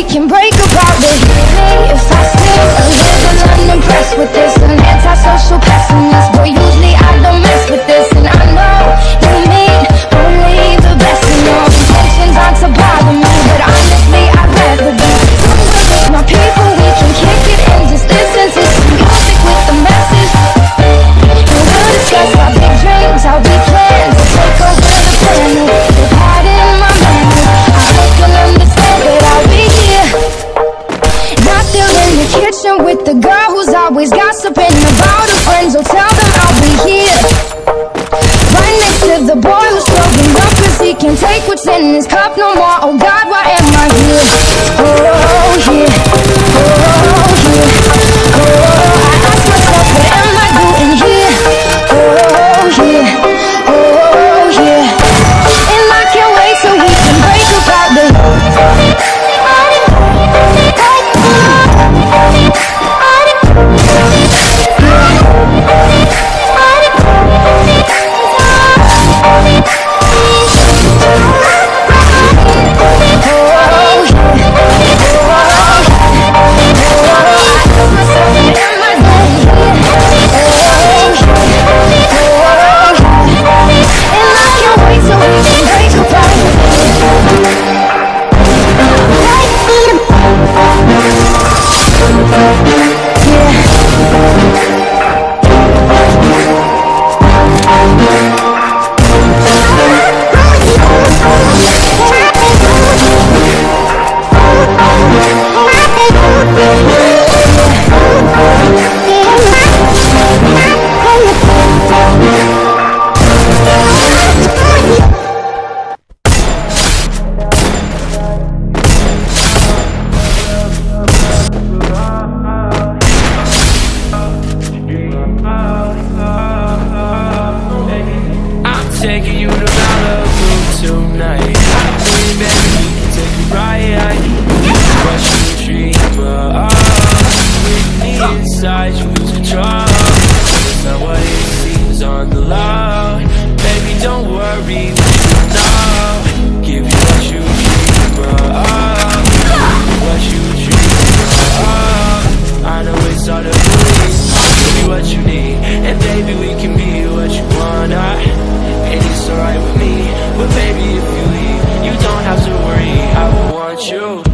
we can break apart. But hear me if I seem a little unimpressed with this. An antisocial pessimist. This cup no more. Oh God, why? taking you to Malibu tonight. Queen baby, take a ride What you dream of. With me inside, you lose control It's not what it seems on the low. Baby, don't worry you.